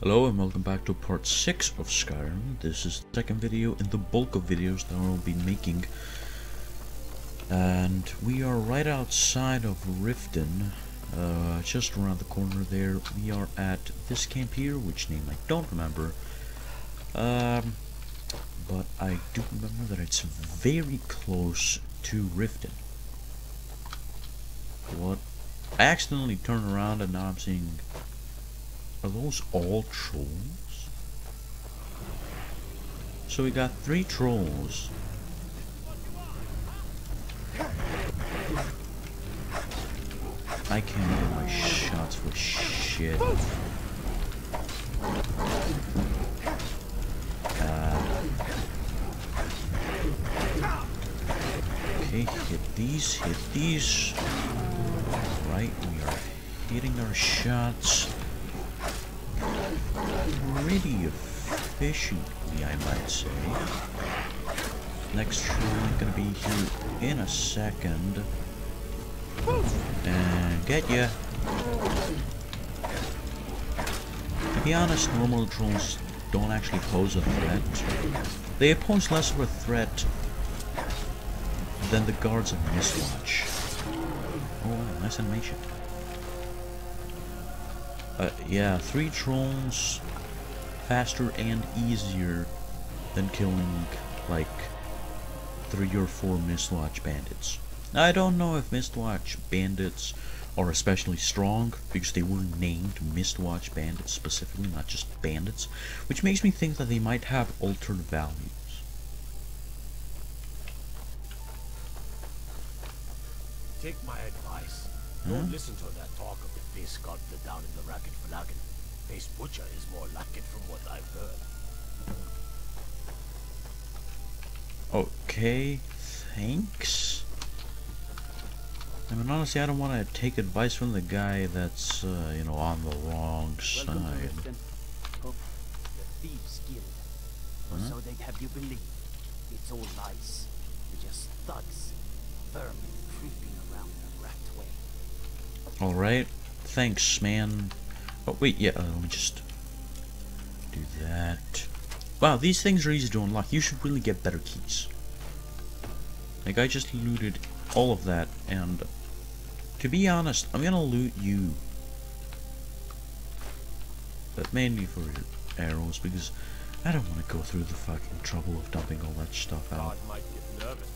Hello and welcome back to part 6 of Skyrim. This is the second video in the bulk of videos that I will be making. And we are right outside of Riften, uh, just around the corner there. We are at this camp here, which name I don't remember. Um, but I do remember that it's very close to Riften. What? I accidentally turned around and now I'm seeing are those all trolls? So we got three trolls. I can't get my shots for shit. Uh, okay, hit these, hit these. Right, we are hitting our shots pretty efficiently, I might say. Next troll gonna be here in a second. And get ya. To be honest, normal trolls don't actually pose a threat. They pose less of a threat than the guards of Mistwatch. Oh, nice animation. Uh, yeah, three trolls faster and easier than killing like three or four Mistwatch bandits. I don't know if Mistwatch bandits are especially strong because they were named Mistwatch bandits specifically, not just bandits, which makes me think that they might have altered values. Take my advice. Hmm? Don't listen to that talk of the face sculptor down in the Ragged Flagon. Face Butcher is more like it from what I've heard. Okay, thanks. I mean, honestly, I don't want to take advice from the guy that's, uh, you know, on the wrong side. Hope the thieves guild. Or Huh? so they'd have you believe. It's all lies. They're just thugs. Vermin creeping around a rat way. Alright, thanks, man. Oh, wait, yeah, uh, let me just do that. Wow, these things are easy to unlock. You should really get better keys. Like, I just looted all of that, and to be honest, I'm gonna loot you. But mainly for your arrows, because I don't want to go through the fucking trouble of dumping all that stuff out. God might get nervous.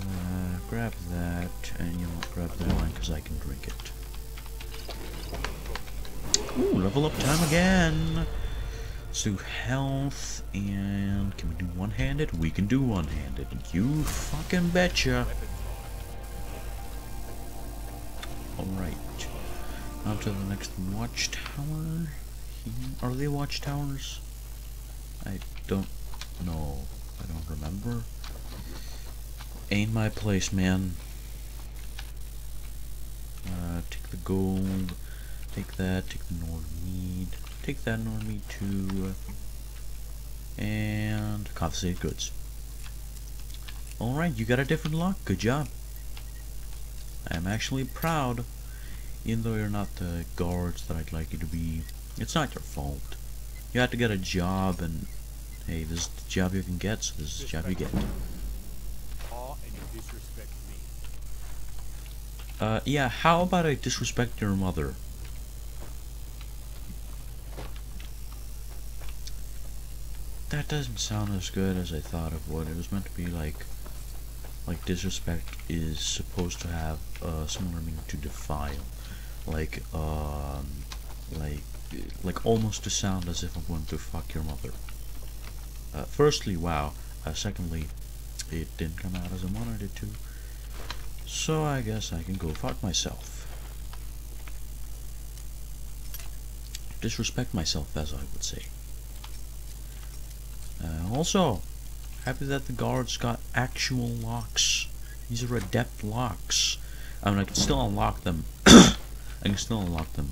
Uh, grab that, and you know, grab the one, because I can drink it. Ooh, level up time again! Do health, and can we do one-handed? We can do one-handed. You fucking betcha! Alright. On to the next watchtower. Are they watchtowers? I don't know. I don't remember. Ain't my place, man. Uh, take the gold. Take that. Take the Nordmead. Take that Nordmead too. And confiscate goods. Alright, you got a different lock. Good job. I'm actually proud. Even though you're not the guards that I'd like you to be. It's not your fault. You had to get a job and hey, this is the job you can get, so this is the job you get. Awe and you disrespect me. Uh, yeah, how about I disrespect your mother? That doesn't sound as good as I thought it would. It was meant to be like, like disrespect is supposed to have a similar meaning to defile, like, um, like, like almost to sound as if I'm going to fuck your mother. Uh, firstly, wow. Uh, secondly, it didn't come out as I wanted it to. So I guess I can go fuck myself. Disrespect myself, as I would say. Uh, also, happy that the guards got actual locks. These are adept locks. I mean, I can still unlock them. I can still unlock them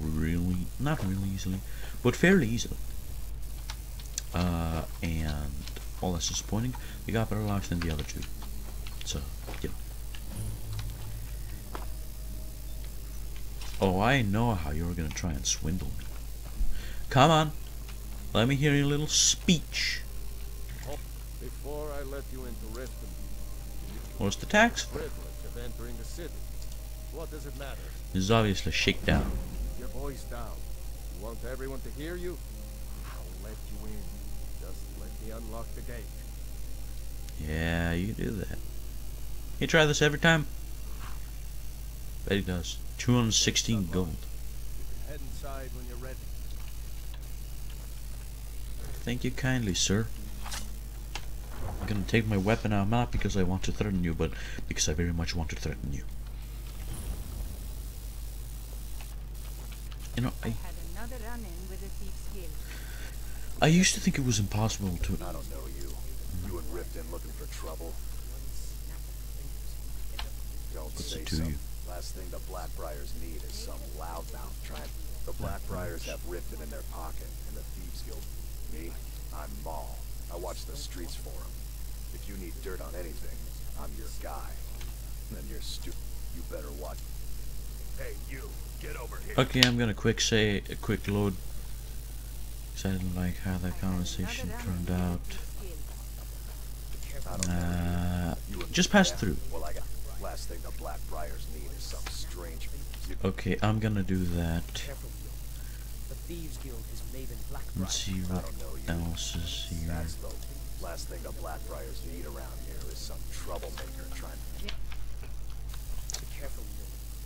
really, not really easily, but fairly easily. Uh, and all that's disappointing. We got better locks than the other two. So, know. Oh, I know how you're gonna try and swindle me. Come on. Let me hear your little speech. Before I let you into Riften, What's the tax for? privilege of entering the city. What does it matter? This is obviously shakedown. Your voice down. You want everyone to hear you? I'll let you in. Just let me unlock the gate. Yeah, you do that. You try this every time? Bet he does. 216 gold. You can head inside when you're ready. Thank you kindly, sir. I'm gonna take my weapon out, not because I want to threaten you, but because I very much want to threaten you. You know, I, had another run-in with the Thief's Guild. I used to think it was impossible to... I don't know you. You and Riften looking for trouble? Don't What's say it to so. you? Last thing the Blackbriars need is some loudmouth trying. The Blackbriars have Riften in their pocket, and the Thieves Guild. Me? I'm Maul. I watch the streets for 'em. If you need dirt on anything, I'm your guy. Then you're stu- You better watch. Hey, you! Get over here! Okay, I'm gonna quick say a quick load. 'cause I didn't like how that conversation turned out. I don't know. Uh, just pass through. Well, I got. Last thing the Blackbriars need is some strange. You, Okay, I'm gonna do that. Careful, Will. The Thieves Guild is Maven Let's see what don't know you. else is here. That's the last thing the Blackbriars need around here is some troublemaker trying. Be careful,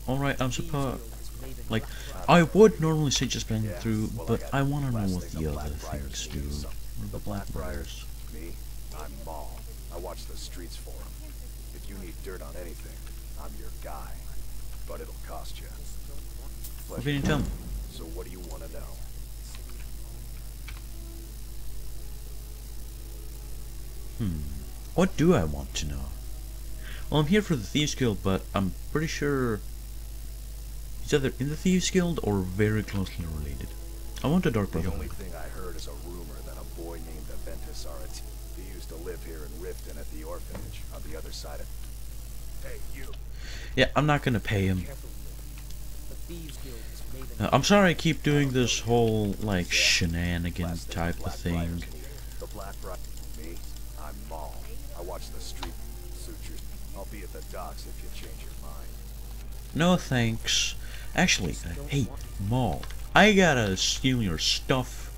Will. Alright, I'm supposed... Guild uh, Like, I would normally say just bang Yeah, through, well, but got I want to know what the the other Blackbriars things do. is some- What are the The Blackbriars? Blackbriars. Me, I'm Maul. I watch the streets for 'em. If you need dirt on anything, I'm your guy. But it'll cost you. What can you tell me? So what do you want to know? Hmm. What do I want to know? Well, I'm here for the Thieves Guild, but I'm pretty sure he's either in the Thieves Guild or very closely related. I want a Dark The only thing I heard is a rumor that a boy named Aventus Arat. He used to live here in Riften at the orphanage on the other side of. Hey, you. Yeah, I'm not gonna pay him. Uh, I'm sorry I keep doing this whole, like, shenanigan type of thing. The Blackbriar. Me, I'm Maul. I watch the street sutures. I'll be at the docks if you change your mind. No thanks. Actually, uh, hey, Maul, I gotta steal your stuff.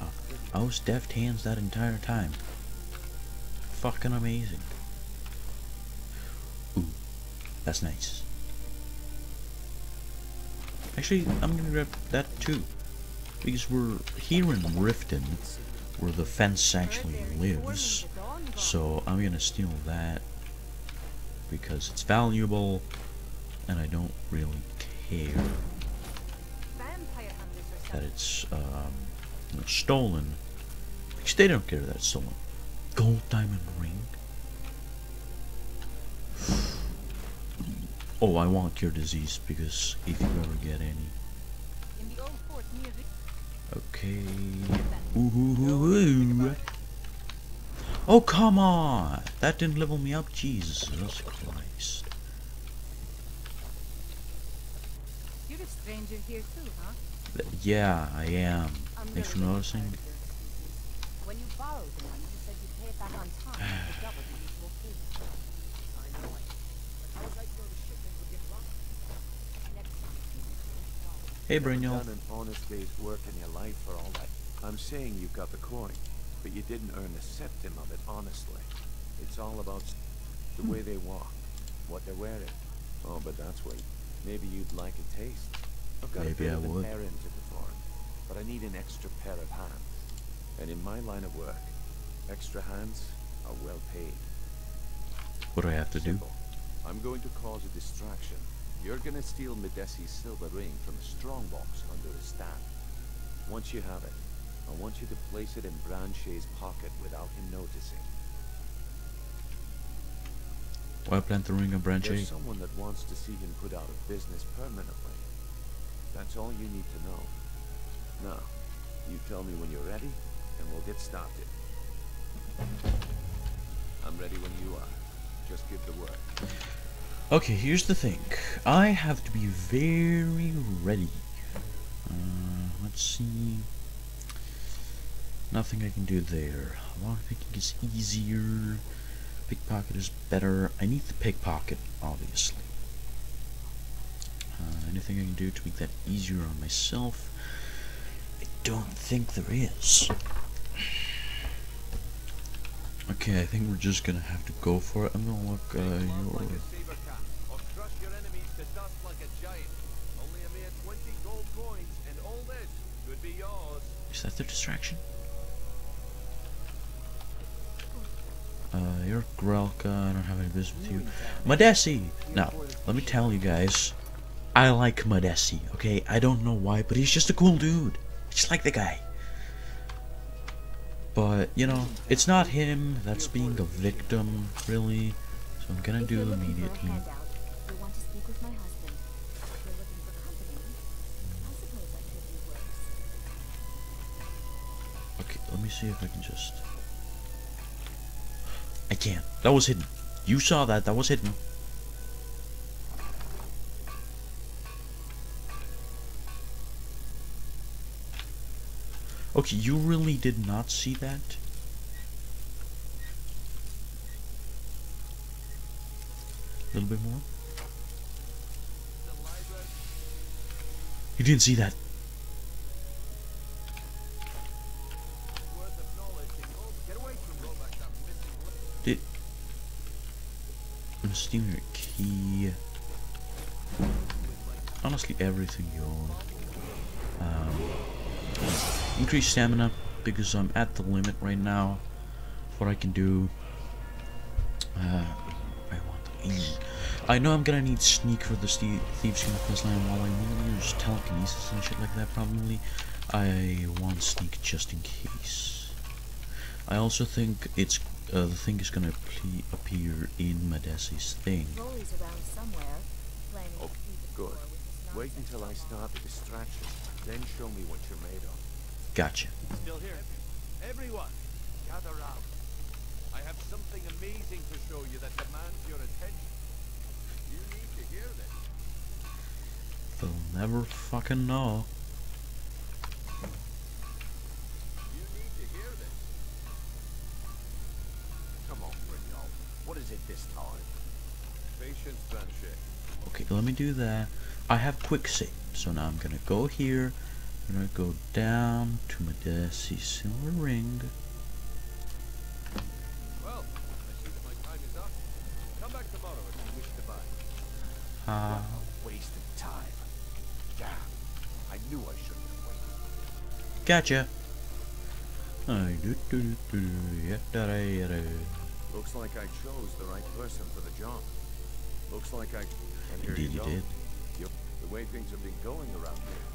Uh, I was deft hands that entire time. Fucking amazing. That's nice. Actually, I'm gonna grab that too. Because we're here in Riften, where the fence actually lives. So I'm gonna steal that because it's valuable and I don't really care that it's um, stolen. Because they don't care that it's stolen. Gold diamond ring. Oh, I want your disease because if you ever get any. Okay. Ooh. Oh, come on! That didn't level me up, Jesus Christ. You're a stranger here too, huh? Yeah, I am. Thanks for noticing. surprised you're so busy. When you borrowed the money, you said you'd pay it back on time. the double the usual fee. I know it. But how was I to know the shipment would get robbed? Next time. Hey, Brynjolf. done an honest day's work in your life for all that. I'm saying you've got the coin, but you didn't earn a septim of it honestly. It's all about the way they walk, what they're wearing. Oh, but that's why maybe you'd like a taste. I've got Maybe a bit I of would. an errand to perform, but I need an extra pair of hands. And in my line of work, extra hands are well paid. What do I have to do? I'm going to cause a distraction. You're gonna steal Madesi's silver ring from a strongbox under his stand. Once you have it, I want you to place it in Brand-Shei's pocket without him noticing. Why plant the ring on branch There's someone that wants to see him put out of business permanently. That's all you need to know. Now, you tell me when you're ready, and we'll get started. I'm ready when you are. Just give the word. Okay, here's the thing. I have to be very ready. Uh, let's see. Nothing I can do there. Lockpicking is easier. Pickpocket is better. I need the pickpocket, obviously. Uh, anything I can do to make that easier on myself? I don't think there is. Okay, I think we're just gonna have to go for it. I'm gonna look, uh, your... Is that the distraction? Uh, you're Grelka, I don't have any business with you. Madesi! Now, let me tell you guys, I like Madesi, okay? I don't know why, but he's just a cool dude. I just like the guy. But, you know, it's not him that's being a victim, really. So I'm gonna do immediately. Let me see if I can just... I can't. That was hidden. You saw that. That was hidden. Okay, you really did not see that? A little bit more? You didn't see that. I'm key. Honestly, everything you. Um, increase stamina because I'm at the limit right now. What I can do. Uh, I want ease. I know I'm gonna need sneak for the thieves king quest line while I'm gonna use telekinesis and shit like that. Probably, I want sneak just in case. I also think it's uh, the thing is gonna appear in Madesi's thing. Rolly's around somewhere, planning Okay, to keep it good. for with this Wait until I start the distraction, then show me what you're made of. Gotcha. Still here? Everyone, gather round. I have something amazing to show you that demands your attention. You need to hear this. They'll never fucking know. Okay, let me do that. I have quick save, so now I'm gonna go here. I'm gonna go down to Madesi's silver ring. Well, I see that my time is up. Come back tomorrow if you wish to buy. Uh, Waste of time. Damn. I knew I shouldn't have waited. gotcha. Looks like I chose the right person for the job. Looks like I. Indeed you you did. Yep. The way things have been going around here,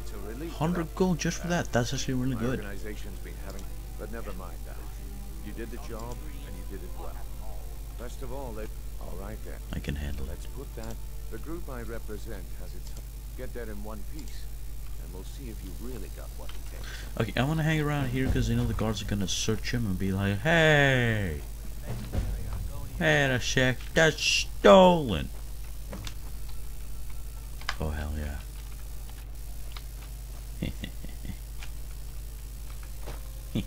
it's a relief. 100 gold just for that. That's actually really good. organization's been having, but never mind that. You did the job and you did it well. Best of all, that. All right then. I can handle it. Let's put that. The group I represent has its. Get that in one piece, and we'll see if you really got what it takes. Okay, I want to hang around here because you know the guards are gonna search him and be like, "Hey, wait a sec, that's stolen." Oh hell yeah!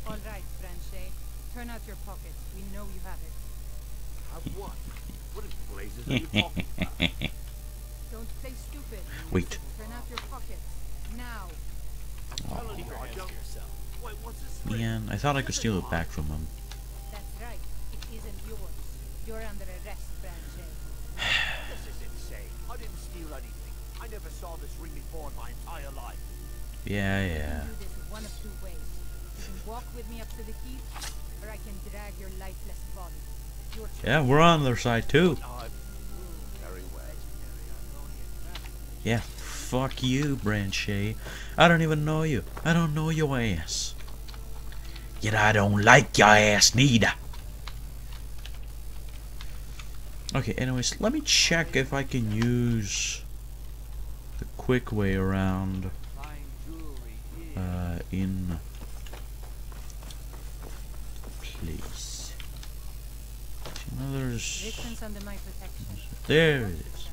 All right, Brand-Shei. Turn out your pockets. We know you have it. Have what? What in blazes are you talking about? Don't play stupid. Wait. Turn out your pockets. Now. Oh. Telling you, I don't. Wait, what's this? Man, I thought I could steal it back from him. That's right. It isn't yours. You're under arrest, Brand-Shei. This is insane. I didn't steal anything. I never saw this ring before in my entire life. Yeah, You yeah. can do this one of two ways. You can walk with me up to the keep, or I can drag your lifeless body. Your. Yeah, we're on their side too. I'm very well. Yeah, fuck you, Brand-Shei. I don't even know you. I don't know your ass. Yet I don't like your ass neither. Okay, anyways, let me check if I can use the quick way around Fine jewelry here. uh, in place. There's there it is.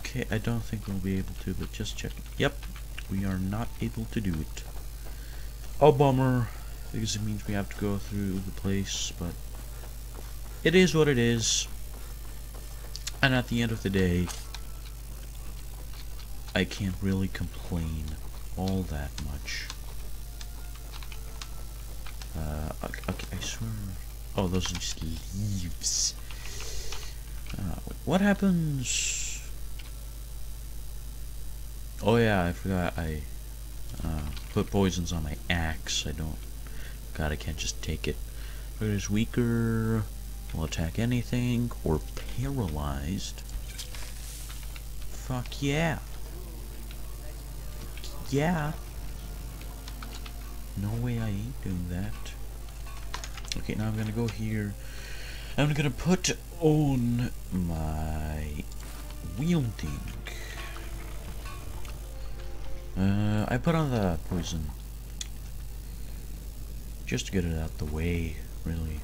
Okay, I don't think we'll be able to, but just checking. Yep, we are not able to do it. Oh, bummer, because it means we have to go through the place, but it is what it is. And at the end of the day, I can't really complain all that much. Uh, okay, I swear. Oh, those are just leaves. Uh, what happens? Oh yeah, I forgot I uh, put poisons on my axe. I don't. God, I can't just take it. It is weaker. Will attack anything or paralyzed. Fuck yeah. Yeah. No way I ain't doing that. Okay, now I'm gonna go here. I'm gonna put on my wielding. Uh, I put on the poison. Just to get it out the way, really.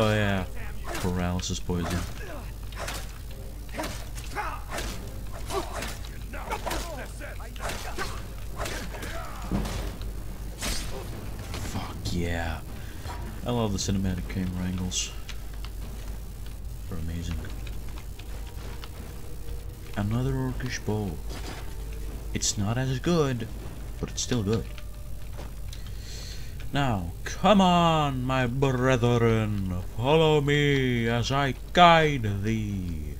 Oh yeah, paralysis poison. Fuck yeah. I love the cinematic camera angles. They're amazing. Another orcish bow. It's not as good, but it's still good. Now, come on, my brethren, follow me as I guide thee.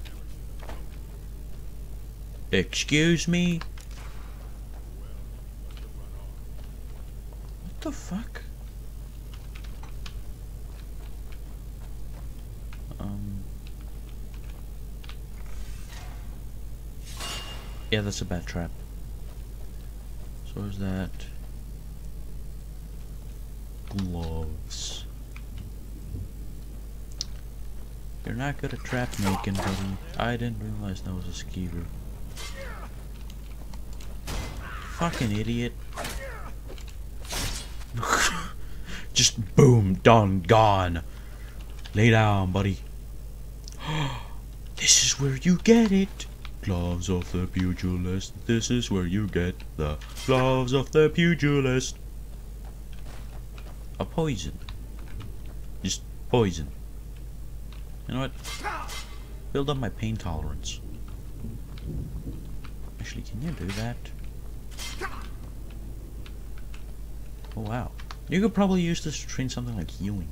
Excuse me? What the fuck? Um. Yeah, that's a bad trap. So is that gloves. You're not good at trap making, buddy. I didn't realize that was a skeever. Fucking idiot. Just boom, done, gone. Lay down, buddy. this is where you get it. Gloves of the pugilist. This is where you get the gloves of the pugilist. A poison. Just poison. You know what? Build up my pain tolerance. Actually, can you do that? Oh wow. You could probably use this to train something like healing.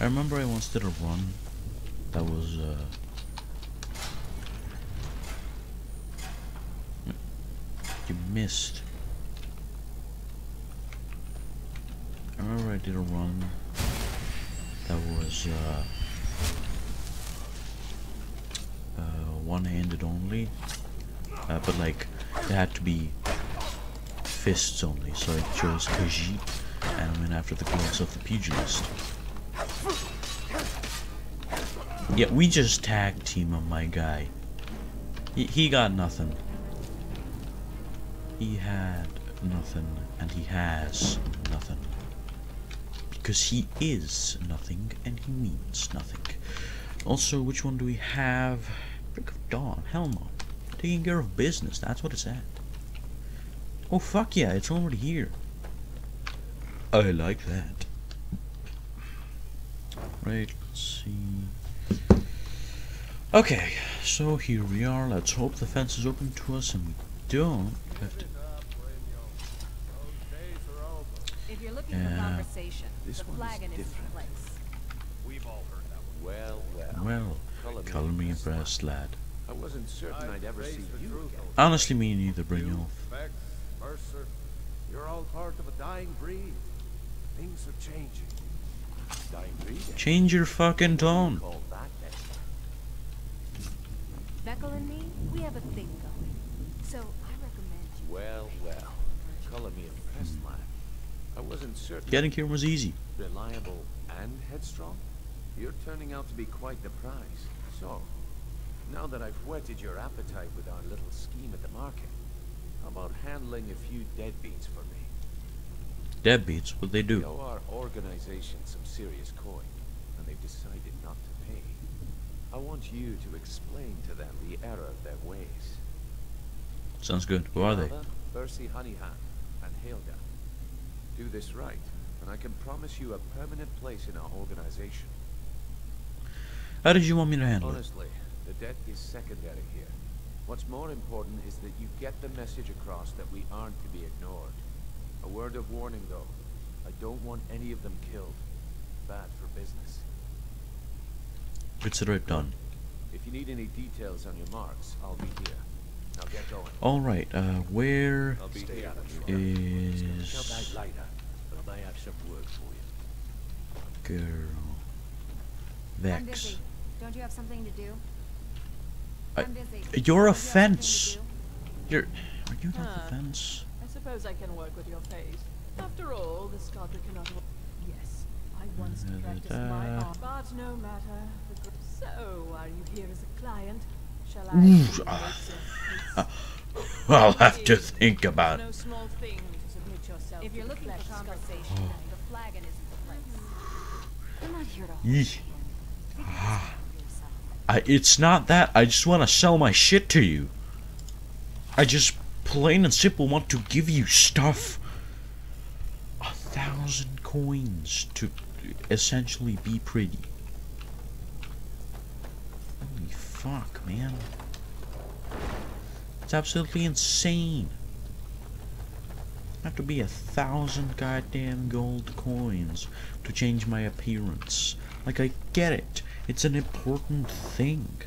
I remember I once did a run that was uh missed. I remember I did a run that was uh, uh, one-handed only, uh, but like it had to be fists only. So I chose Khajiit, and I went after the gloves of the pugilist. Yeah, we just tag team on my guy. He, he got nothing. He had nothing, and he has nothing. Because he is nothing, and he means nothing. Also, which one do we have? Break of Dawn, hell no. Taking care of business, that's what it's at. Oh fuck yeah, it's already here. I like that. Right, let's see. Okay, so here we are. Let's hope the fence is open to us and we don't have to. If you're looking Yeah. for conversation, This the flagon is the different. place. We've all heard that one. Well, well. Well, Color me color me impressed, impressed, lad. I wasn't certain I'd ever see you again. Honestly, me neither, bring off. Mercer, you're all part of a dying breed. Things are changing. Dying breed. Change your fucking tone. Call. Vekel and me, we have a thing going. So I recommend you. Well, well. Color me impressed, lad. I wasn't certain. Getting here was easy. Reliable and headstrong? You're turning out to be quite the prize. So, now that I've whetted your appetite with our little scheme at the market, how about handling a few deadbeats for me? Deadbeats, what they You do? owe our organization some serious coin, and they've decided not to pay. I want you to explain to them the error of their ways. Sounds good. Who are they? Bersi Honey-Hand, and Helga. Do this right, and I can promise you a permanent place in our organization. How did you want me to handle it? Honestly, the debt is secondary here. What's more important is that you get the message across that we aren't to be ignored. A word of warning, though. I don't want any of them killed. Bad for business. Consider it done. If you need any details on your marks, I'll be here. Now get going. Alright, uh, where I'll be Stay out of trouble. Come is later, I may have some work for you. girl? I'm Vex. busy. Don't you have something to do? I- I'm busy. You're a you have fence. You're. Are you not the fence? I suppose I can work with your face. After all, the sculptor cannot. wo- Yes, I once Da, da, practiced my art, but no matter. So, are you here as a client? Shall I? Ooh, simulate ah. your face? I'll have to think about it. No small thing to submit yourself If you're looking for flesh sculptor. the flagon isn't the place. I'm not here to Yeesh. you. Figure this out for yourself. I, it's not that. I just want to sell my shit to you. I just plain and simple want to give you stuff. A thousand coins to essentially be pretty. Holy fuck, man. It's absolutely insane. I have to be a thousand goddamn gold coins to change my appearance. Like, I get it. It's an important thing.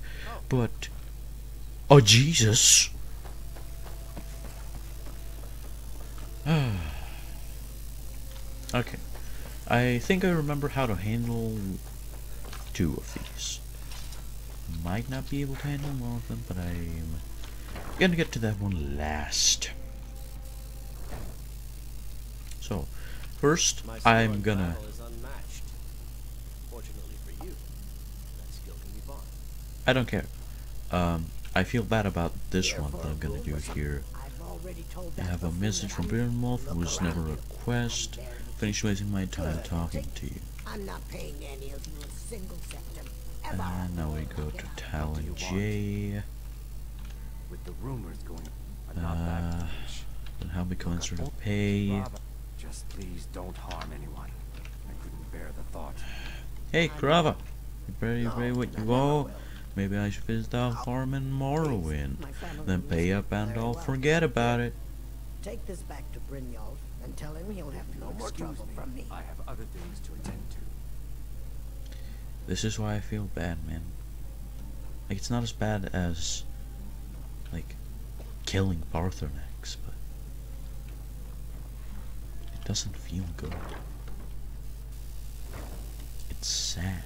But. Oh, Jesus! okay. I think I remember how to handle two of these. Might not be able to handle one of them, but I'm gonna get to that one last. So, first, My I'm gonna. battle is unmatched. Fortunately for you, that skill can be bought. I don't care. Um, I feel bad about this one that I'm gonna do here. I've told I have a message from Beardmoth Look was never a quest. request. I'm there to Finish wasting my time talking to you. I'm not paying any of you a single second. Ever. And now we go to Talen-Jei. With the rumors going, I'm Uh, that. And how we answer to pay. Just please don't harm anyone. I couldn't bear the thought. Hey, Keerava! You ready, No, ready what you never go? will. Maybe I should visit our farm in Morrowind. Then pay up and I'll well. forget about it. Take this back to Brynjolf and tell him he'll have no more Excuse trouble me, from me. I have other things to attend to. This is why I feel bad, man. Like, it's not as bad as, like, killing Paarthurnax, but it doesn't feel good. It's sad.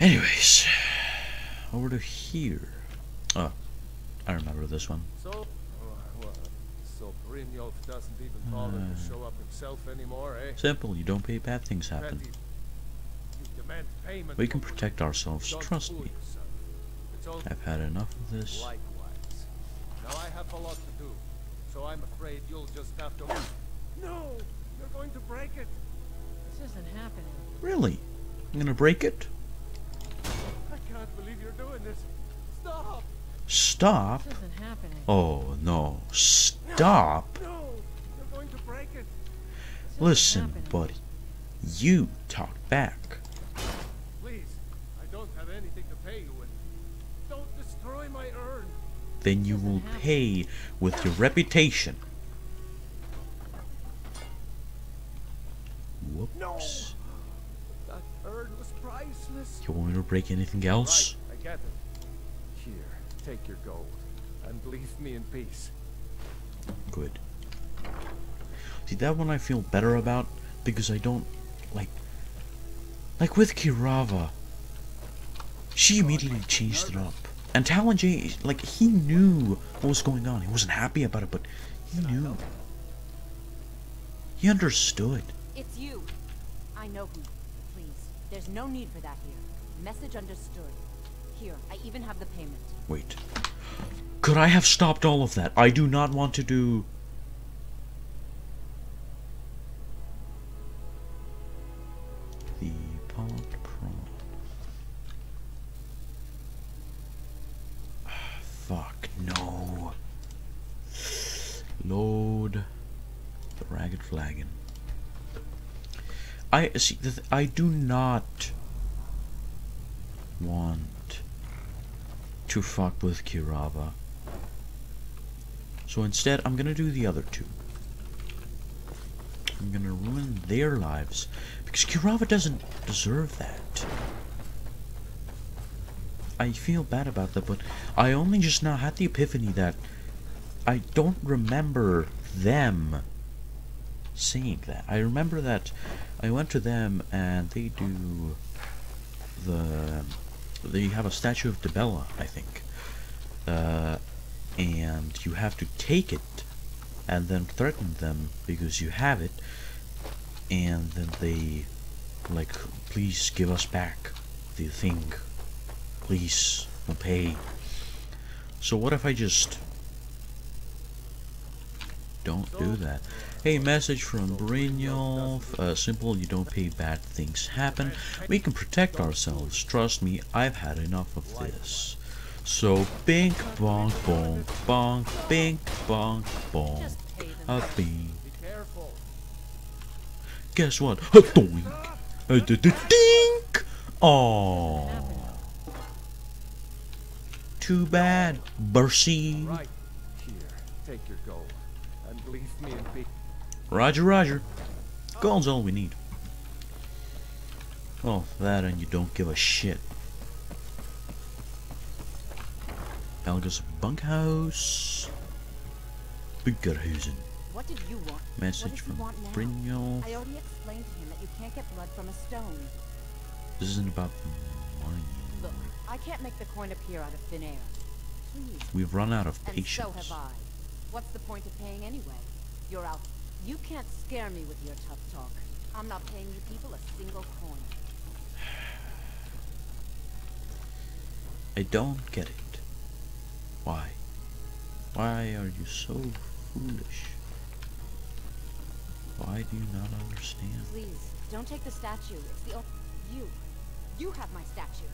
Anyways, over to here. Oh, I remember this one. So Brynjolf doesn't even bother Uh. to show up himself anymore, eh? Simple, you don't pay bad things happen. You demand payment We can protect ourselves, trust me. yourself. It's all I've had enough of this. likewise. Now I have a lot to do, so I'm afraid you'll just have to. No, you're going to break it. This isn't happening. Really? I'm gonna break it? I can't believe you're doing this. Stop! Stop? This isn't happening. Oh no, stop! No, you're going to break it. Listen, happening. buddy. You talk back. Please, I don't have anything to pay you with. Don't destroy my urn. Then you will pay with your reputation. Whoops. That urn was priceless. You want me to break anything else? Right, I get it. Here, take your gold, and leave me in peace. Good. See, that one I feel better about because I don't like. Like with Keerava, she immediately changed it up. And Talen-Jei, like, he knew what was going on. He wasn't happy about it, but he knew. He understood. It's you. I know who. Please, there's no need for that here. Message understood. Here, I even have the payment. Wait. Could I have stopped all of that? I do not want to do... The. Ah, Fuck, no. Load the ragged flagon. I see. I do not want to fuck with Keerava. So instead, I'm gonna do the other two. I'm gonna ruin their lives because Keerava doesn't deserve that. I feel bad about that, but I only just now had the epiphany that I don't remember them saying that. I remember that I went to them and they do the they have a statue of Dibella, I think. Uh, and you have to take it and then threaten them because you have it and then they like please give us back the thing. Please we'll pay. So what if I just don't do that? Hey message from Brynjolf. Uh, simple you don't pay bad things happen. We can protect ourselves. Trust me I've had enough of this so bink bonk bonk bonk bink bonk bonk a bing Guess what? A doink. A d d dink. Oh. Too bad, Bersi. Right. Here, take your gold. And leave me in peace. Roger, Roger. Gold's all we need. Oh, that and you don't give a shit. Helga's bunkhouse. Bunkerhusen. What did you want? Message what does he from want. I already explained to him that you can't get blood from a stone. This isn't about money. Look, I can't make the coin appear out of thin air. Please. We've run out of patience. And so have I. What's the point of paying anyway? You're out. You can't scare me with your tough talk. I'm not paying you people a single coin. I don't get it. Why? Why are you so foolish? Why do you not understand? Please, don't take the statue. It's the you. You have my statue.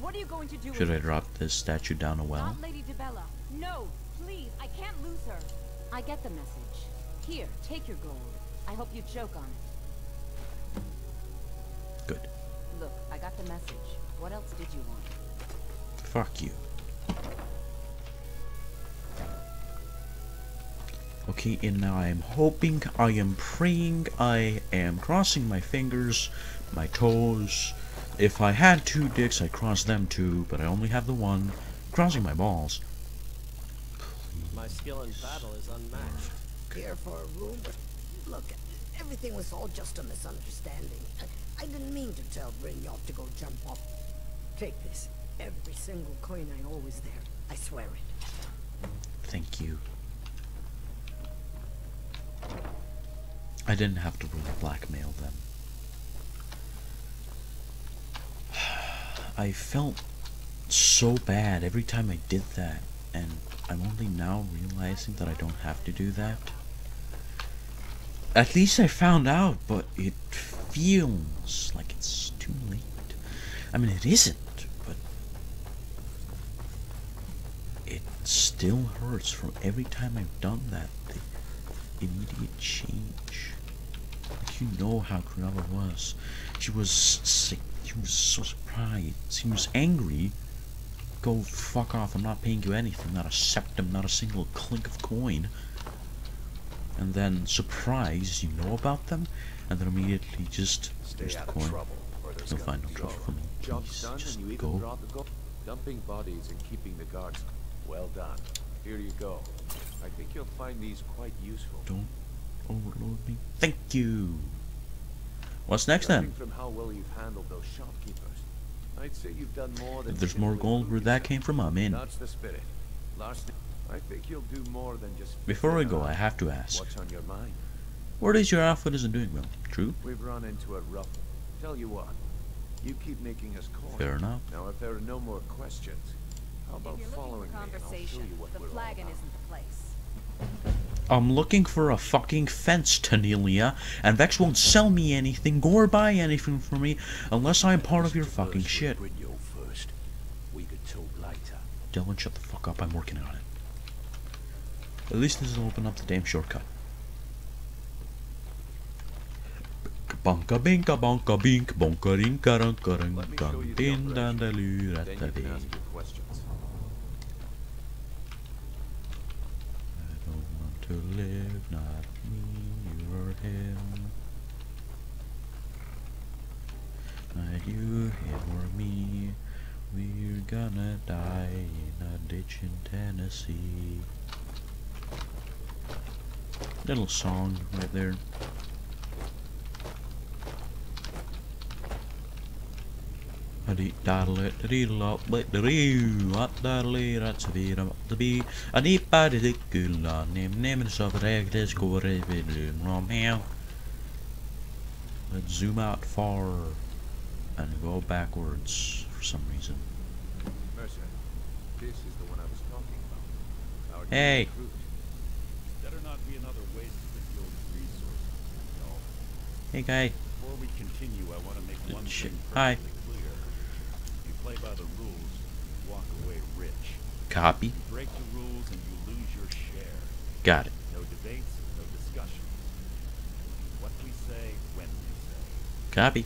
What are you going to do Should I drop this statue down a well? Not Lady Dibella. No, please. I can't lose her. I get the message. Here, take your gold. I hope you choke on it. Good. Look, I got the message. What else did you want? Fuck you. Okay, and now I am hoping, I am praying, I am crossing my fingers, my toes. If I had two dicks, I'd cross them too, but I only have the one. Crossing my balls. My skill in battle is unmatched. Here for a room, but look, everything was all just a misunderstanding. I, I didn't mean to tell Brynjolf to go jump off. Take this. Every single coin I owe is there. I swear it. Thank you. I didn't have to really blackmail them. I felt so bad every time I did that, and I'm only now realizing that I don't have to do that. At least I found out, but it feels like it's too late. I mean, it isn't, but it still hurts from every time I've done that. The immediate change. Like, you know how Keerava was. She was sick. She was so surprised. She was angry. Go fuck off. I'm not paying you anything. Not a septim. Not a single clink of coin. And then surprise, you know about them, and then immediately just Stay here's the coin. trouble, You'll find no trouble for me. Please, just and you go. Dumping bodies and keeping the guards. Well done. Here you go. I think you'll find these quite useful. Don't overload me. Thank you. What's next then? Judging from how well you've handled those shopkeepers, I'd say you've done more than If there's more gold where that came from, I'm in. That's the spirit. Last I think you'll do more than just. Before I go, I have to ask. What's on your mind? What is your outfit isn't doing well? True? We've run into a rough. Tell you what, you keep making us call. Fair enough. Now, if there are no more questions, how about If you're following for me and I'll show you what the we're all flagon about. isn't the place. I'm looking for a fucking fence, Tonilia, and Vex won't sell me anything or buy anything for me unless I'm part of your fucking shit. Brynjolf first. We could talk later. Dylan, shut the fuck up. I'm working on it. At least this will open up the damn shortcut. Bonka binka bonka bink bonka rinka ranka Let me ranka show you the din operation. dan da lu ra Then da you dee. can ask your questions. I don't want to live, not me or him. Not you, him or me. We're gonna die in a ditch in Tennessee. Little song right there. A dee daddle it, a dee lop, lit the roo, what daddle it, that's a beat up the bee. A deep body the gula, name name is of reg, this go rivet, rom here. Let's zoom out far and go backwards for some reason. Mercer, this is the one I was talking about. Our Hey. Better not be another waste of the resources. Hey guy, Before we continue, I want to make one shit. thing Hi. clear. If you play by the rules, you walk away rich. copy, You break the rules and you lose your share. got it. No debates, no discussions. What we say, when we say. Copy.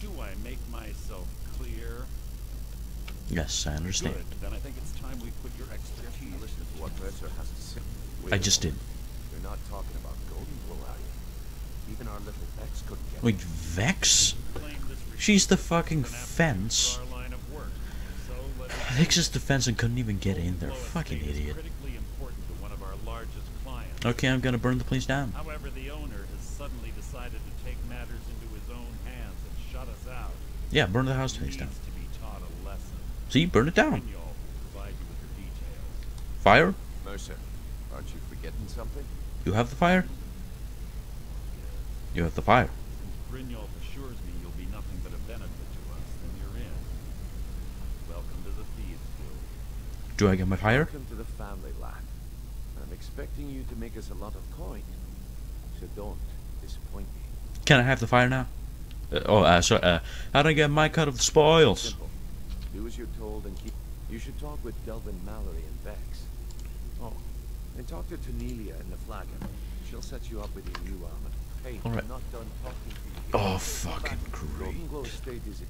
Do I make myself clear? Yes, I understand. Good. Then I think it's time we put your expertise. Listen to what Mercer has to say. I Wait a just did. moment. You're not talking about Goldenglow, are you? Even our little Vex couldn't get Wait. Vex? She's the fucking is an fence. for our line of work. So let us the fence and couldn't even get in there. Fucking idiot. critically important to one of our largest clients. Okay, I'm gonna burn the place down. However, the owner has suddenly decided to take matters into his own hands and shut us out. Yeah, burn the house He place down. to be taught a lesson. See, burn it down. Brynjolf will provide you with the details. Fire? Mercer, aren't you forgetting something? You have the fire? You have the fire. Brynjolf assures me you'll be nothing but a benefit to us, then you're in. Welcome to the Thieves Guild. Do I get my fire? Welcome to the family, lad. I'm expecting you to make us a lot of coin. So don't disappoint me. Can I have the fire now? Uh, oh, uh, sorry. Uh, how do I get my cut of the spoils? Simple. Do as you're told and keep. You should talk with Delvin Mallory and Vex. Oh, and talk to Tonilia in the flagon. She'll set you up with your new armor. Hey, All right. I'm not done talking to you. Oh, fucking Goldenglow great. Estate is at.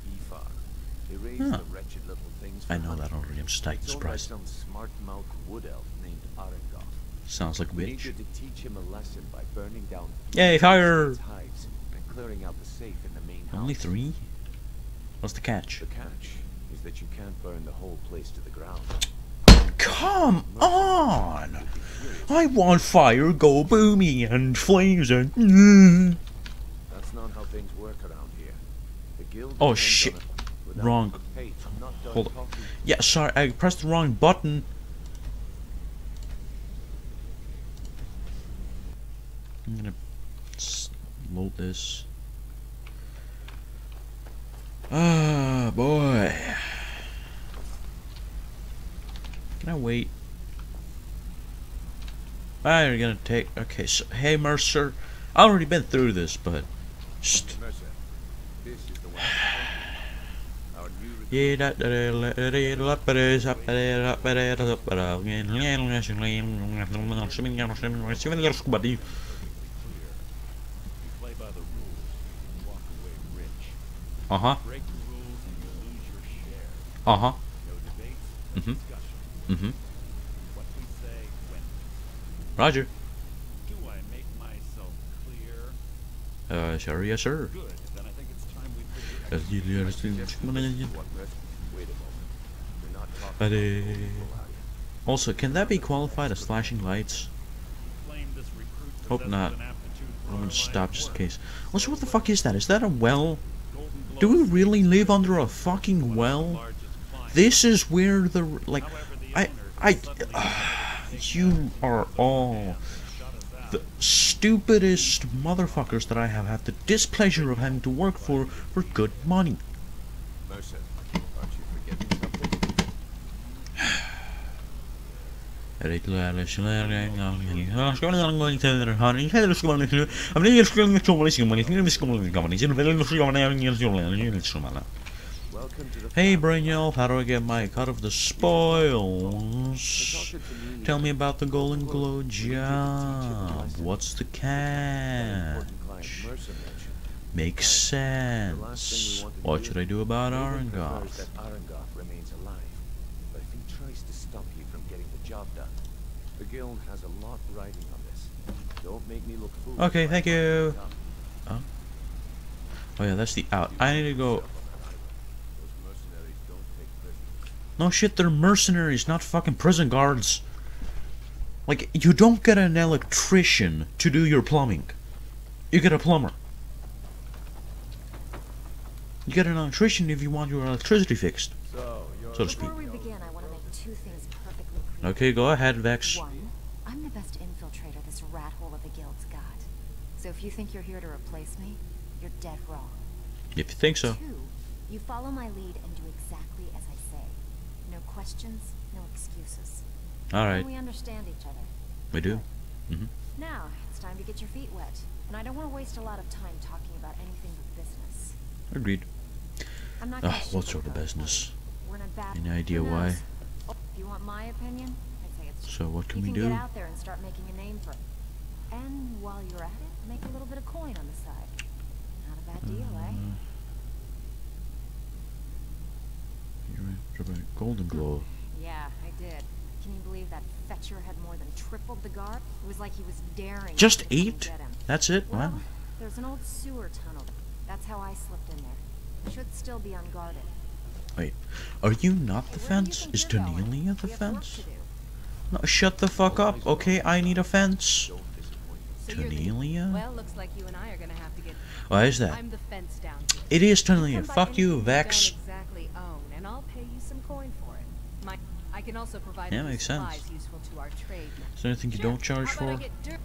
Huh. the wretched little things. I know that already. I'm just owned by surprised. some smart-mouthed wood elf named Aringoth. Sounds like a bitch. to teach him a lesson by burning down Yay, fire! hives and clearing out the safe in the main house. Only three? What's the catch? The catch is that you can't burn the whole place to the ground. Come on! I want fire, go boomy, and flames and. That's not how things work around here. The guild Oh, shit. Wrong. I'm Hold on. Yeah, sorry, I pressed the wrong button. I'm gonna load this. Ah, boy. Can I wait? Ah, you're gonna take. Okay, so, hey, Mercer. I've already been through this, but. Mercer, this Uh huh. No Mhm. Mm hmm. Say, when Roger. Uh, sure, yes, sir. Good. Then I think it's time uh? Also, can that be qualified as flashing lights? Hope not. I'm gonna stop just in case. Also, what the fuck is that? Is that a well? Do we really live under a fucking well? This is where the like. I I. Uh, you are all the stupidest motherfuckers that I have had the displeasure of having to work for for good money. Mercer, aren't you forgetting something? Welcome to the Hey. Elf, how do I get my cut of the spoils? Tell me about the Goldenglow job. What's the catch? Makes sense. What should I do about Aringoth? That remains alive, but if he tries to stop you from getting the job done, the guild has a lot riding on this. Don't make me look foolish. Okay, thank you. up. Oh yeah, that's the out. I need to go. Those mercenaries don't take prisoners. No shit, they're mercenaries, not fucking prison guards. Like, you don't get an electrician to do your plumbing. You get a plumber. You get an electrician if you want your electricity fixed, So, so to speak. We begin, I make two things perfectly clear. Okay, go ahead, Vex. One, I'm the best infiltrator this rat hole of the guild's got. So if you think you're here to replace me, you're dead wrong. If you think so. Two, you follow my lead and do exactly as I say. No questions, no excuses. Alright, And we understand each other. we do. hmm Now, it's time to get your feet wet. And I don't want to waste a lot of time talking about anything but business. Agreed. I'm not gonna what sort of business? We're a bad Any idea why? knows? Oh, if you want my opinion, I'd say it's So what can you we can do? get out there and start making a name for it. And while you're at it, make a little bit of coin on the side. Not a bad deal, eh? Uh, you're right, Goldenglow. Yeah, I did. Can you believe that fetcher had more than tripled the guard? It was like he was daring. Just to eight? That's it? Well, Wow. there's an old sewer tunnel. That's how I slipped in there. Should still be unguarded. Wait, are you not the Hey, where do you fence? Is you're going? Tonilia the We have work fence? No, shut the fuck up, okay? I need a fence. Don't disappoint. So you're Tonilia? Well, looks like you and I are gonna have to get. Why is that? I'm the fence down here. It is Come Tonilia. Fuck you, anything Vex. Can also provide Yeah, makes sense. useful to our trade. Is there anything you Sure, don't charge how about I for?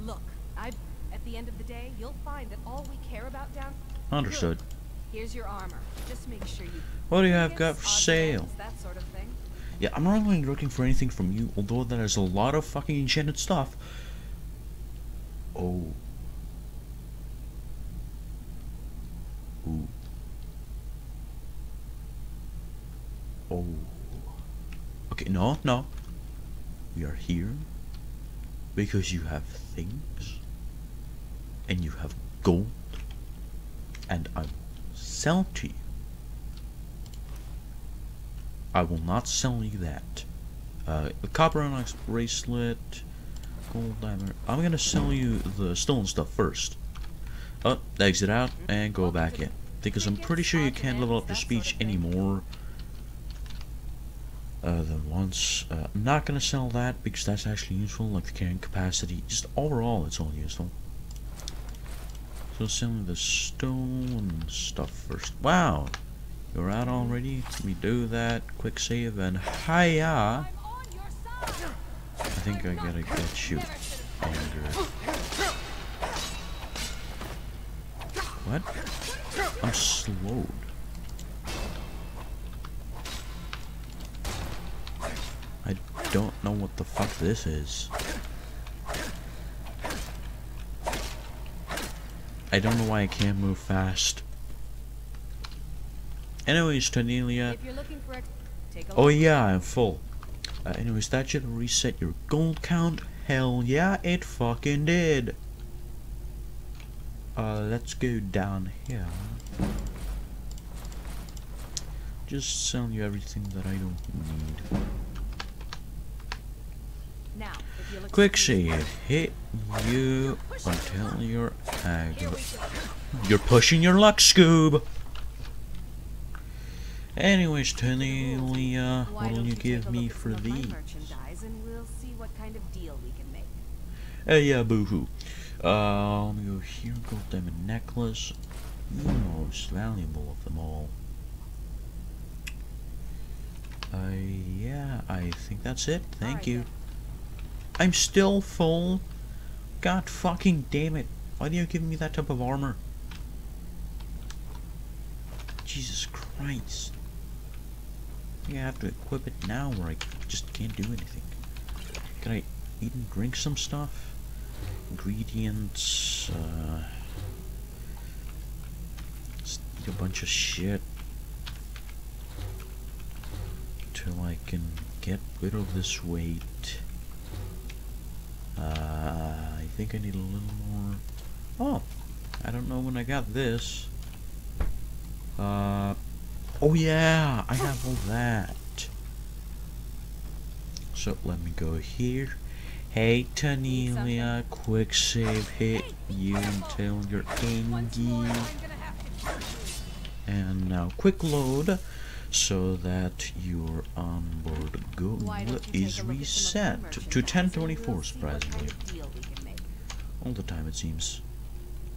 Look, I. At the end of the day, you'll find that all we care about down. Understood. Good. Here's your armor. Just make sure you. What do you have got for sale? That sort of thing. Yeah, I'm not really looking for anything from you, although there is a lot of fucking enchanted stuff. Oh. Ooh. Oh. Okay, no, no. We are here because you have things and you have gold and I will sell to you. I will not sell you that. Uh, a copper onyx bracelet, gold diamond. I'm gonna sell you the stolen stuff first. Oh, exit out and go back in. Because I'm pretty sure you can't level up your speech anymore. Uh, than once. Uh, I'm not gonna sell that because that's actually useful, like the carrying capacity. Just overall, it's all useful. So selling the stone stuff first. Wow, you're out already? Let me do that. Quick save and hiya! I think I gotta get you. What? I'm slowed. Don't know what the fuck this is. I don't know why I can't move fast. Anyways, Tonilia. If you're looking for, ex- take Oh yeah, I'm full. Uh, anyways, that should reset your gold count. Hell yeah, it fucking did. Uh, let's go down here. Just sell you everything that I don't need. Now, if you're looking Quick save. Hit you until you're aggro. You're pushing your luck, Scoob. Anyways, Tonilia, Why what'll you give me for some of my these? merchandise and we'll see what kind of deal we can make. Hey, yeah, boo-hoo. Uh, let me go here, gold diamond necklace. The most valuable of them all. Uh, yeah, I think that's it. Thank Alright you. then. I'm still full. God fucking damn it. Why do you give me that type of armor? Jesus Christ. I I have to equip it now or I just can't do anything. Can I eat and drink some stuff? Ingredients, uh... Just eat a bunch of shit. Till I can get rid of this weight. Uh, I think I need a little more. Oh, I don't know when I got this. Uh, oh yeah, I have all that. So let me go here. Hey Tonilia, quick save hit you until you're Angie. And now quick load so that your onboard goal is reset to 1024 surprisingly. All the time it seems.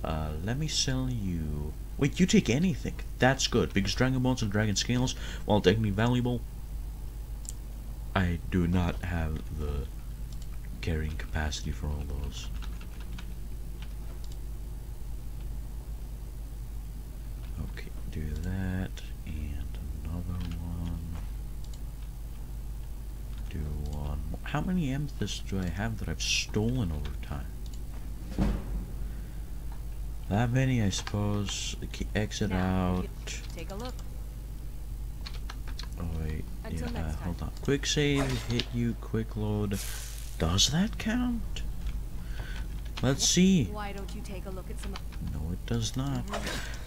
Uh, let me sell you... Wait, you take anything. That's good, because Dragon Bones and Dragon Scales, while technically valuable, I do not have the carrying capacity for all those. Okay, do that, and another one. Do one more. How many amethysts do I have that I've stolen over time? That many, I suppose. Exit out. Take a look. Oh wait, Until yeah, uh, hold on. Quick save, hit you, quick load. Does that count? Let's see. Why don't you take a look at some No, it does not.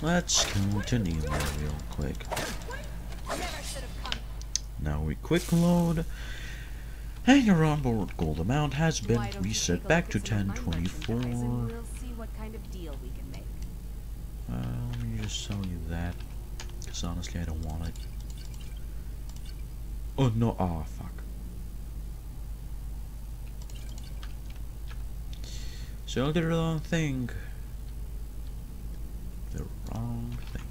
Let's continue real quick. Now we quick load. And your onboard gold amount has been Why don't you reset back to at some of my merchandise 1024. and We'll kind of deal we can make. Uh, let me just sell you that. Because honestly, I don't want it. Oh no, oh fuck. Sold the wrong thing. The wrong thing.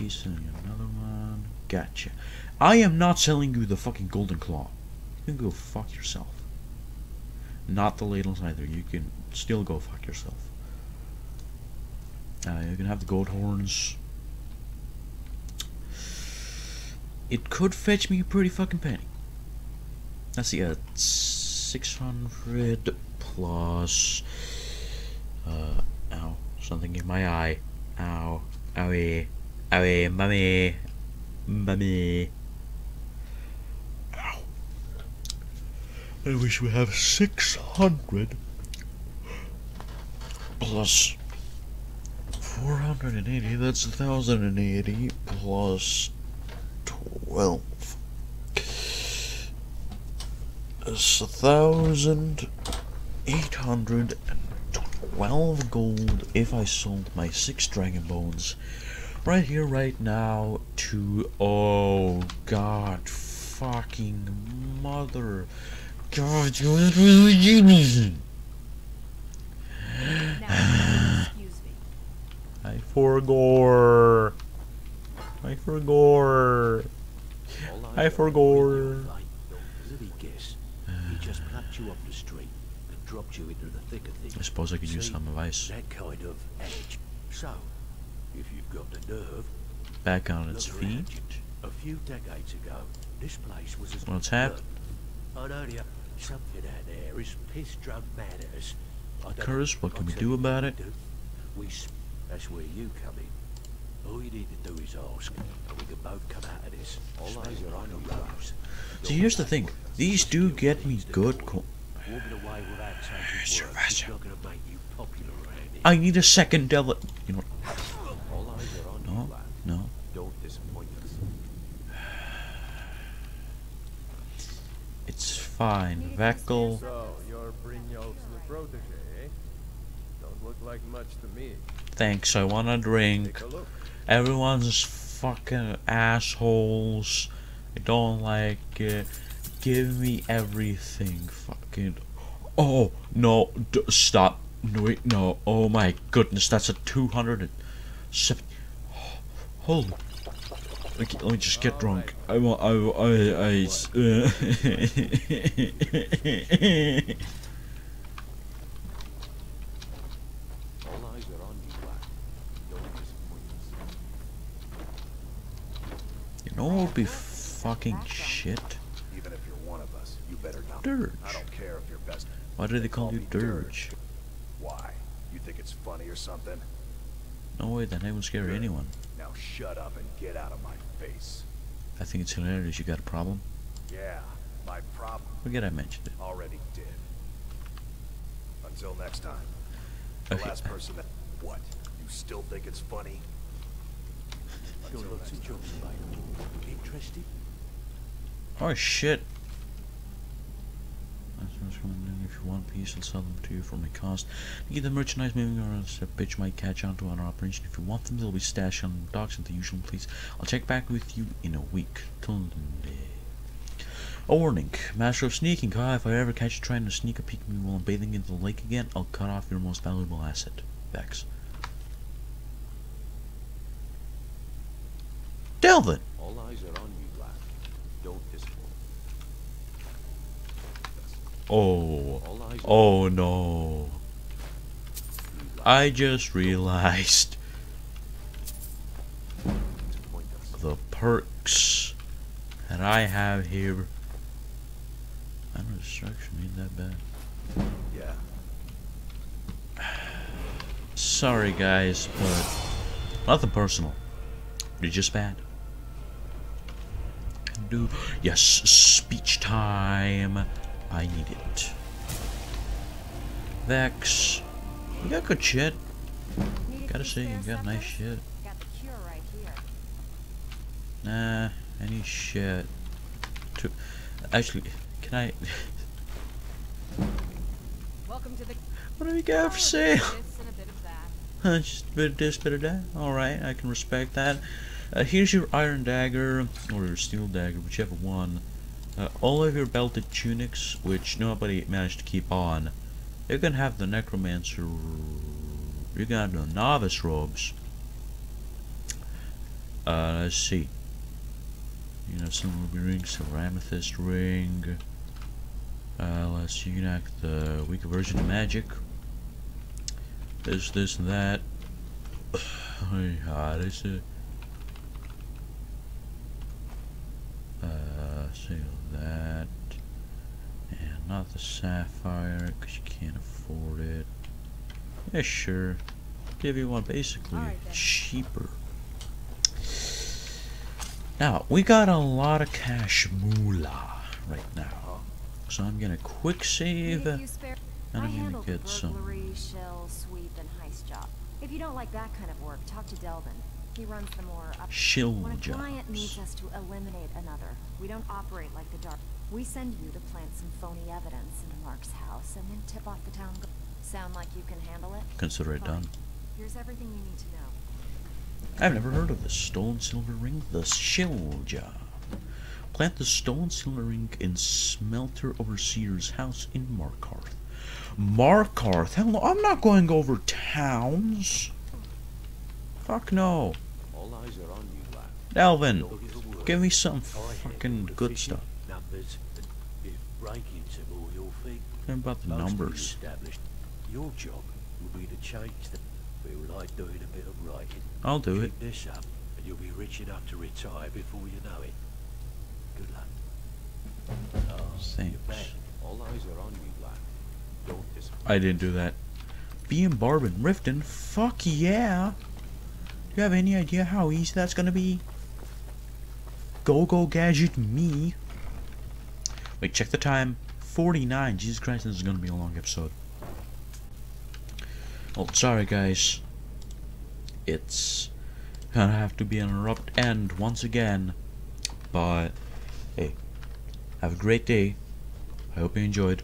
Another one. Gotcha. I am not selling you the fucking golden claw. You can go fuck yourself. Not the ladles either. You can still go fuck yourself. Uh, you can have the gold horns. It could fetch me a pretty fucking penny. Let's see, uh, 600 plus. Uh, ow, something in my eye. Ow, owie, Ah owie, mummy, mummy. Ow. I wish we have 600 plus 480, that's 1080 plus 12. It's a thousand eight hundred and twelve gold if I sold my six dragon bones right here, right now to oh god fucking mother god you Now, excuse me. I forgore I forgore I forgore Bloody guess. He just plucked you off the street and dropped you into the thick of things. I suppose I could use some advice. That kind of edge. So, if you've got the nerve, Back on its look feet. around you. A few decades ago, this place was as What's good as hap- blood. I know you. Something out there is piss drunk mad at us. I don't Curtis, what can we do about it? we do. We. s- That's where you come in. All you need to do is ask, and we can both come out of this. All eyes are on the rose. See, here's the thing. These do get me good co- Walking away without taking work is not going to make you popular around here. I need a second devil. You know, All eyes are on no, you, lad. no. Don't disappoint us. It's fine. Vekel. So, you're Brynjolf's new protege, eh? Don't look like much to me. Thanks, I want a drink. A. Everyone's fucking assholes. I don't like it. Give me everything. Fucking. Oh, no. D- stop. No, wait, no. Oh my goodness, that's a 207. Holy. Okay, let me just get drunk. I want. I. I. I. I. All eyes are on you, Black. Don't disappoint us. you know what would be fucking shit? Even if you're one of us, you better not. Dirge. I don't care if you're best. Why do they call you Dirge? Why? You think it's funny or something? No way, that name would scare Good. anyone. Now shut up and get out of my face. I think it's hilarious. You got a problem? Yeah, my problem Forget I mentioned it. already did. Until next time. The Okay. last person that. What? You still think it's funny? Got Until lots next of time. jobs available. Interested? Oh shit. That's what's going on. If you want a piece, I'll sell them to you for my cost. To get the merchandise moving, else a bitch might catch on to our operation. If you want them, they'll be stashed on docks at the usual place. I'll check back with you in a week. Till then. A warning. Master of Sneaking. Ah, if I ever catch you trying to sneak a peek at me while I'm bathing into the lake again, I'll cut off your most valuable asset. Vex. Delvin! All eyes are on you, Black. Don't disappoint. Oh. All eyes are Oh no. I just realized the perks that I have here. I know destruction ain't that bad. Yeah. Sorry guys, but nothing personal. You're just bad. Do yes, speech time. I need it. Vex, you got good shit. Gotta say, you got nice shit. Got the cure right here. Nah, any shit. To actually, can I? Welcome to the What do we got for sale? This and a bit of that. Huh, Just a bit of this, bit of that. Alright, I can respect that. Uh, here's your iron dagger, or your steel dagger, whichever one. Uh, all of your belted tunics, which nobody managed to keep on. You're gonna have the necromancer. You're gonna have the novice robes. Uh, let's see. You know, some ruby rings, some amethyst ring. Uh, let's you can act the weaker version of magic this, this, and that. Oh yeah, this is. Uh, sale that. And not the sapphire, because you can't afford it. Yeah, sure. Give you one basically then. cheaper. Now, we got a lot of cash moolah right now. So I'm gonna quick Need save. a few spare- And I'm gonna get some. shell, sweep, and heist job. If you don't like that kind of work, talk to Delvin. He runs the more up. Shill When a client needs us to eliminate another, we don't operate like the dark. We send you to plant some phony evidence in Mark's house and then tip off the town. Sound like you can handle it? Consider it Fine. done. Here's everything you need to know. I've never heard of the stolen silver ring, the shill job. Plant the stolen silver ring in Smelter Overseer's house in Markarth. Markarth? Hell no, I'm not going over towns. Fuck no. All eyes are on you, Black. Delvin, give a word. give me some oh, fucking good stuff. Numbers, and if break-ins are all your thing, about the numbers. Your job will be to change them. We will like doing a bit of writing. I'll do it. This up, and you'll be rich enough to retire before you know it. Good luck. Oh, Thanks. All eyes are on you, Black. Don't. I didn't do that. Being Barb and Riften? Fuck yeah! Do you have any idea how easy that's gonna be? Go go gadget me. Wait, check the time. 49. Jesus Christ, this is gonna be a long episode. Oh, sorry guys. It's gonna have to be an abrupt end once again. But, hey, have a great day. I hope you enjoyed.